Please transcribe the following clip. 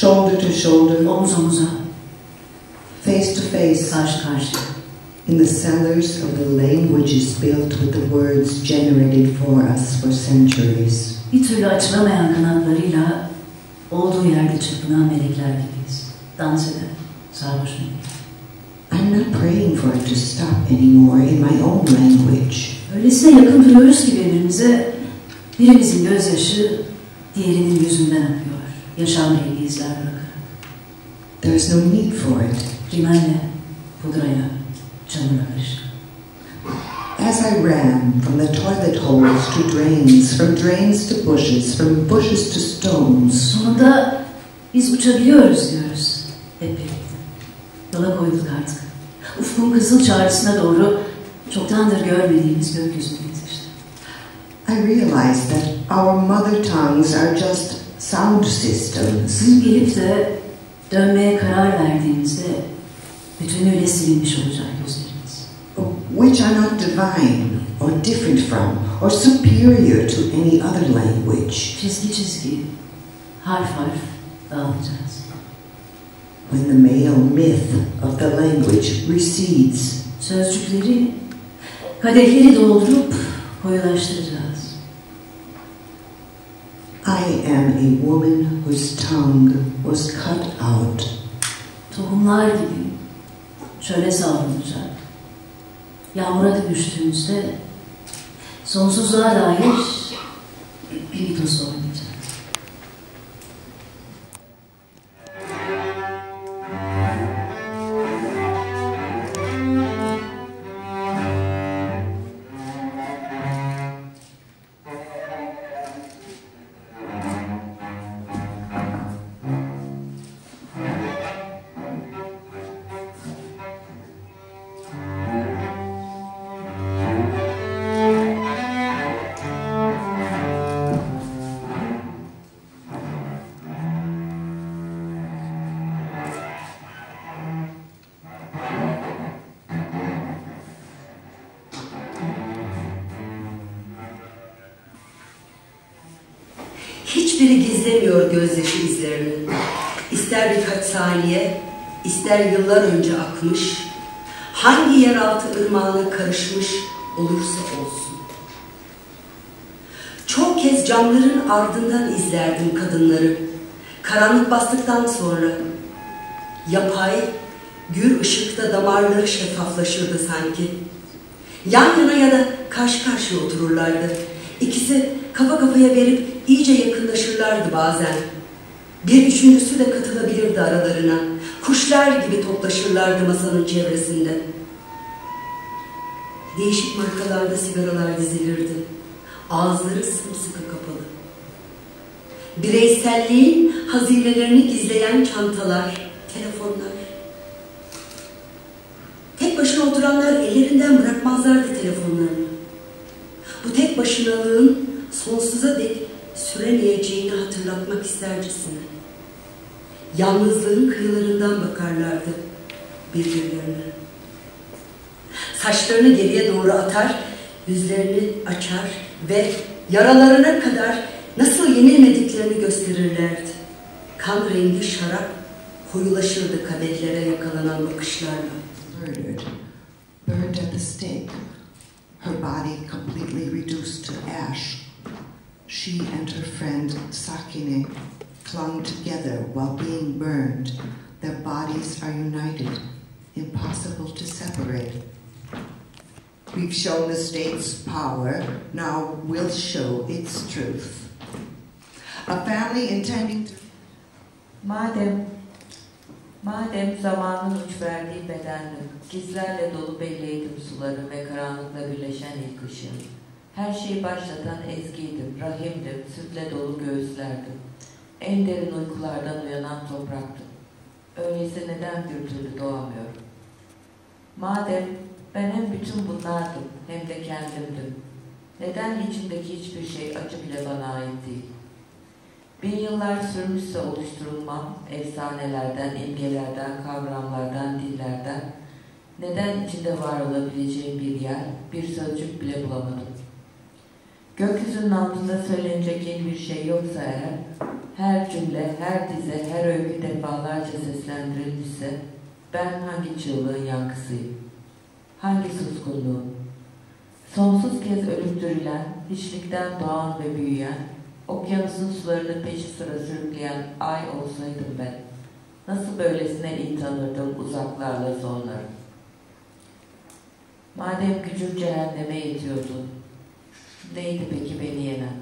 shoulder to shoulder, omuz omuza, face to face, karşı karşıya. in the cellars of the languages built with the words generated for us for centuries. Bir türlü açılamayan kanatlarıyla olduğu yerde çırpınan melekler gibiyiz. Dans eden, sarhoş melek. I'm not praying for it to stop anymore in my own language. Öylesine yakın duruyoruz ki birbirimize birimizin gözyaşı diğerinin yüzünden akıyor. Yaşam izler bırakarak. There's no need for it. Çamurla. Eh? As I ran from the toilet holes to drains, from drains to bushes, from bushes to stones, Sonunda biz uçabiliyoruz diyoruz hep birlikte. Yola koyulduk artık. Ufkun kızıl çağrısına doğru çoktandır görmediğimiz gökyüzündeyiz işte. I realized that our mother tongues are just sound systems. Sizin gelip de dönmeye karar verdiğimizde bütünüyle silinmiş olacak gözlerimiz. which are not divine or different from or superior to any other language. Çizgi çizgi, harf harf dağılacağız. When the male myth of the language recedes, Sözcükleri, kadehleri doldurup koyulaştıracağız. I am a woman whose tongue was cut out. Tohumlar gibi şöyle savrulacak. Yağmura da düştüğümüzde sonsuzluğa dair mitos oynayacak. Hiçbiri gizlemiyor gözyaşı izlerini. İster birkaç saniye, ister yıllar önce akmış, hangi yeraltı ırmağına karışmış olursa olsun. Çok kez camların ardından izlerdim kadınları. Karanlık bastıktan sonra yapay, gür ışıkta damarları şeffaflaşırdı sanki. Yan yana ya da karşı karşıya otururlardı. İkisi kafa kafaya verip iyice yakınlaşırlardı bazen. Bir üçüncüsü de katılabilirdi aralarına. Kuşlar gibi toplaşırlardı masanın çevresinde. Değişik markalarda sigaralar dizilirdi. Ağızları sımsıkı kapalı. Bireyselliğin hazinelerini gizleyen çantalar, telefonlar. Oturanlar ellerinden bırakmazlardı telefonlarını. Bu tek başınalığın sonsuza dek süremeyeceğini hatırlatmak istercesine. Yalnızlığın kıyılarından bakarlardı birbirlerine. Saçlarını geriye doğru atar, yüzlerini açar ve yaralarına kadar nasıl yenilmediklerini gösterirlerdi. Kan rengi şarap koyulaşırdı kadehlere yakalanan bakışlarla. Murdered, burned at the stake, her body completely reduced to ash. She and her friend Sakine clung together while being burned. Their bodies are united, impossible to separate. We've shown the state's power, now we'll show its truth. A family intending to Madem, madem zamanın uç verdiği bedendim, gizlerle dolu belleydim suları ve karanlıkla birleşen ilk ışığım. Her şeyi başlatan ezgiydim, rahimdim, sütle dolu göğüslerdim. En derin uykulardan uyanan topraktım. Öyleyse neden bir türlü doğamıyorum? Madem ben hem bütün bunlardım hem de kendimdim. Neden içimdeki hiçbir şey acı bile bana ait değil? Bin yıllar sürmüşse oluşturulmam, efsanelerden, imgelerden, kavramlardan, dillerden, neden içinde var olabileceğim bir yer, bir sözcük bile bulamadım? Gökyüzünün altında söylenecek yeni bir şey yoksa eğer, her cümle, her dize, her öykü defalarca seslendirilmişse, ben hangi çığlığın yankısıyım? Hangi suskunluğun? Sonsuz kez ölüp dürülen, hiçlikten doğan ve büyüyen, okyanusun sularını peşi sıra sürükleyen ay olsaydım ben, nasıl böylesine iyi tanırdım uzaklarla sonları? Madem gücüm cehenneme yetiyordu, neydi peki beni yenen?